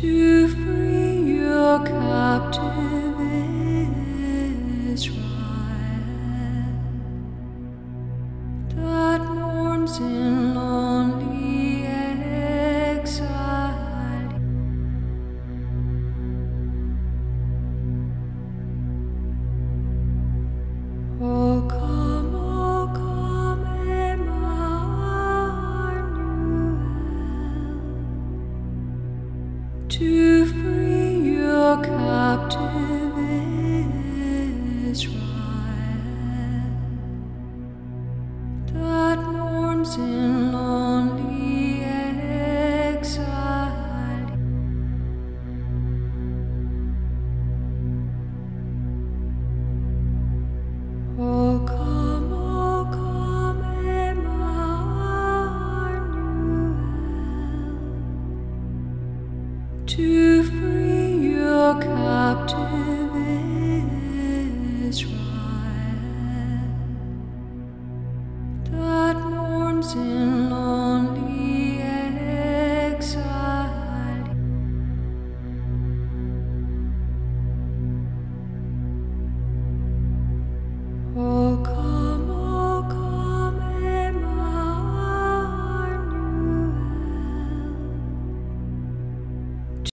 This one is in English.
to free your captive Israel. That mourns in to free your captive Israel that mourns in lonely exile. Oh, to free your captive Israel that mourns in